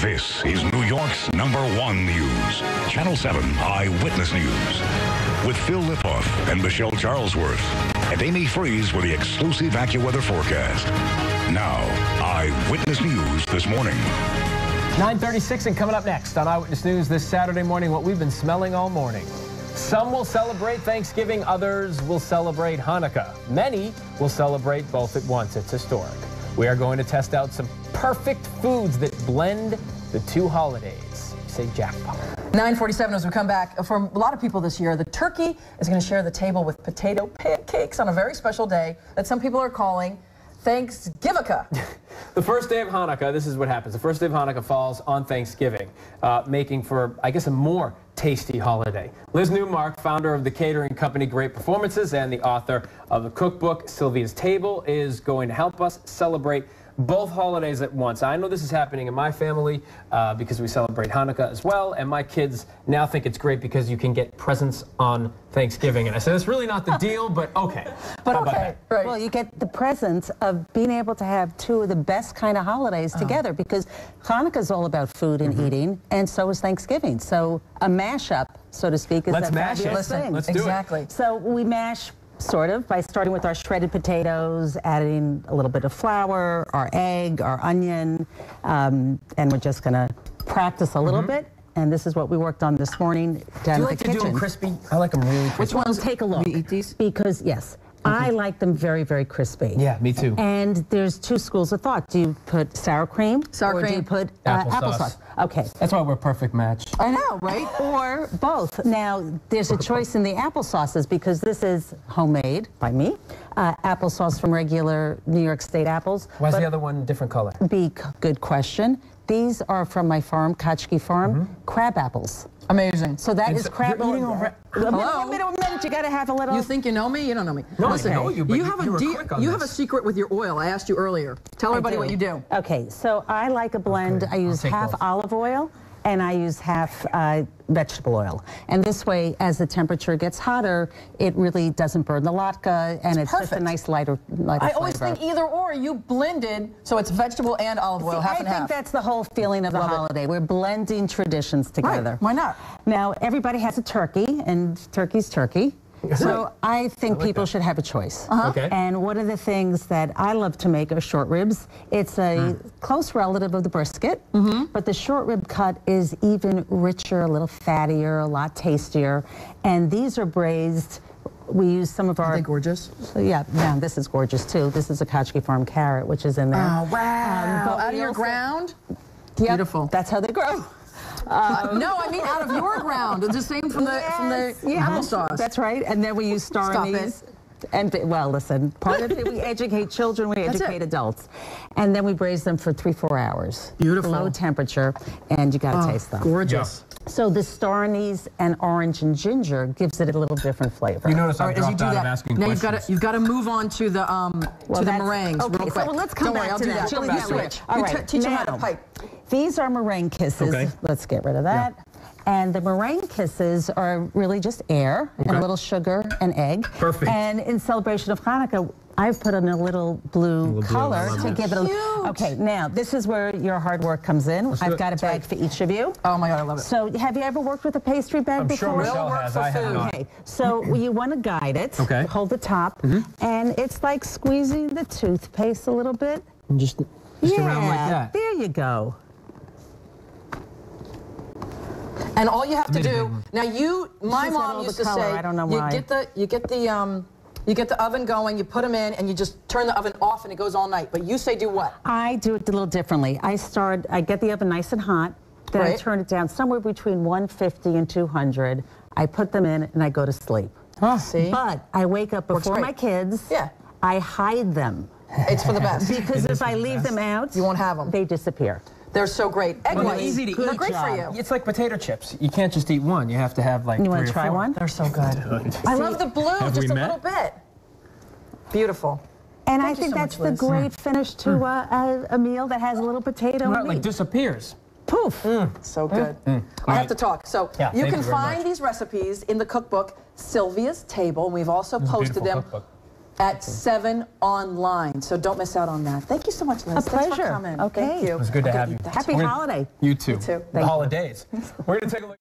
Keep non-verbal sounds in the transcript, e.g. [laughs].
This is New York's number one news. Channel 7 Eyewitness News. With Phil Lipof and Michelle Charlesworth. And Amy Freeze with the exclusive AccuWeather forecast. Now, Eyewitness News this morning. 936 and coming up next on Eyewitness News this Saturday morning, what we've been smelling all morning. Some will celebrate Thanksgiving, others will celebrate Hanukkah. Many will celebrate both at once. It's historic. We are going to test out some perfect foods that blend the two holidays. Say jackpot. 947 as we come back. For a lot of people this year, the turkey is going to share the table with potato pancakes on a very special day that some people are calling Thanksgivukkah. [laughs] the first day of Hanukkah, this is what happens. The first day of Hanukkah falls on Thanksgiving, uh, making for, I guess, a more tasty holiday. Liz Neumark, founder of the catering company Great Performances and the author of the cookbook Sylvia's Table, is going to help us celebrate both holidays at once. I know this is happening in my family uh, because we celebrate Hanukkah as well, and my kids now think it's great because you can get presents on Thanksgiving. And I said, it's really not the deal, but okay. [laughs] But okay, right. Well, you get the presents of being able to have two of the best kind of holidays oh. together because Hanukkah is all about food and mm -hmm. eating, and so is Thanksgiving. So a mashup, so to speak, is Let's a mash it. thing. Let's do exactly. it. So we mash sort of, by starting with our shredded potatoes, adding a little bit of flour, our egg, our onion, um, and we're just going to practice a little mm -hmm. bit. And this is what we worked on this morning down do you like the to kitchen. do them crispy? I like them really crispy. Which ones? Take a look. We eat these? Because, yes. I like them very, very crispy. Yeah, me too. And there's two schools of thought. Do you put sour cream? Sour or cream. do you put uh, applesauce? Okay. That's why we're a perfect match. I know, right? [laughs] or both. Now, there's a choice in the applesauces because this is homemade by me. Uh, applesauce from regular New York State apples. Why is the other one different color? Be good question. These are from my farm, Katchkie Farm, mm -hmm. crab apples. Amazing. So that is crab. You're eating over. Hello? Minute. You got to have a little. You think you know me? You don't know me. No, Listen, I know you. But you, have you a you have a secret with your oil. I asked you earlier. Tell everybody what you do. Okay, so I like a blend. Okay. I use half olive oil and I use half uh, vegetable oil. And this way, as the temperature gets hotter, it really doesn't burn the latke, and it's, it's just a nice lighter, lighter I always think either or. You blended, so it's vegetable and olive oil, See, half I and half. I think that's the whole feeling of Love the holiday. It. We're blending traditions together. Right. Why not? Now, everybody has a turkey, and turkey's turkey. So I think I like people that. should have a choice. Uh -huh. Okay. And one of the things that I love to make are short ribs. It's a mm. close relative of the brisket, mm -hmm. but the short rib cut is even richer, a little fattier, a lot tastier. And these are braised we use some of our. Are they gorgeous? Yeah, yeah, this is gorgeous too. This is a Katchkie Farm carrot, which is in there. Oh, wow. Um, but out of your ground? Yep, Beautiful. That's how they grow. Uh, no, I mean out of your ground. It's the same from the yes, from the yeah, applesauce. That's right. And then we use star Stop anise. It. And well, listen, part of it we [laughs] educate children, we That's educate it. adults, and then we braise them for three, four hours. Beautiful. Low temperature, and you got to oh, taste them. Gorgeous. Yeah. So the star anise and orange and ginger gives it a little different flavor. You notice I right, dropped out that, of asking now questions. you've got to you've got to move on to the um well, to the meringues okay, real quick. So let's come Don't back worry, I'll to do that. that. Chili switch. All right. Teach them how to pipe. These are meringue kisses. Okay. Let's get rid of that. Yeah. And the meringue kisses are really just air okay. and a little sugar and egg. Perfect. And in celebration of Hanukkah, I've put in a little blue, a little color blue. to give it a. Cute. Okay, now this is where your hard work comes in. Let's I've got a bag for each of you. Oh my God, I love it. So, have you ever worked with a pastry bag I'm before? I'm sure Michelle has. I have not. Okay, so you want to guide it. Okay. Hold the top, mm -hmm. and it's like squeezing the toothpaste a little bit. And just, just yeah, around like that. There you go. And all you have to do now, you my She's mom used to color. say, I don't know you get the you get the um. You get the oven going, you put them in, and you just turn the oven off, and it goes all night. But you say do what? I do it a little differently. I start, I get the oven nice and hot, then right. I turn it down somewhere between 150 and 200. I put them in, and I go to sleep. Huh. See? But I wake up before my kids. Yeah. I hide them. It's for the best. [laughs] because if I leave them out, you won't have them. They disappear. They're so great. Egg well, whites, easy to they're eat. great job. for you. It's like potato chips. You can't just eat one. You have to have like You want to try four. one? They're so good. [laughs] I love the blue, have just a met? little bit. Beautiful. And Thank I think so that's much, the great finish to mm. uh, a, a, meal that has a little potato well, and like disappears. Poof. Mm. So good. Mm. I have to talk. So yeah, you can find these recipes in the cookbook, Sylvia's Table. We've also posted them. Cookbook. At 7 online. So don't miss out on that. Thank you so much, Liz. A Thanks for pleasure. coming. Okay. Thank you. It was good to Okay, have you. Happy We're- holiday. You too. too. The Thank you. holidays. We're going to take a look.